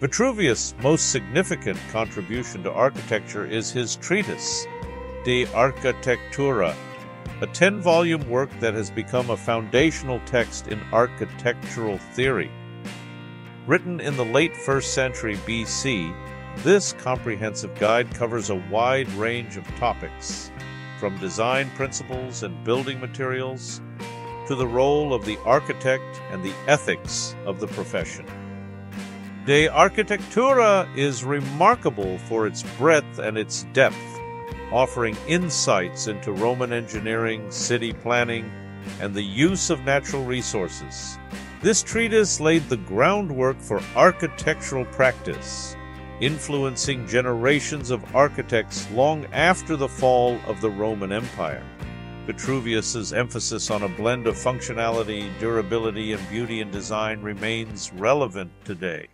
Vitruvius' most significant contribution to architecture is his treatise, De Architectura, a 10 volume work that has become a foundational text in architectural theory. Written in the late 1st century BC, this comprehensive guide covers a wide range of topics, from design principles and building materials to the role of the architect and the ethics of the profession. De Architectura is remarkable for its breadth and its depth, offering insights into Roman engineering, city planning, and the use of natural resources. This treatise laid the groundwork for architectural practice, influencing generations of architects long after the fall of the Roman Empire. Vitruvius's emphasis on a blend of functionality, durability, and beauty in design remains relevant today.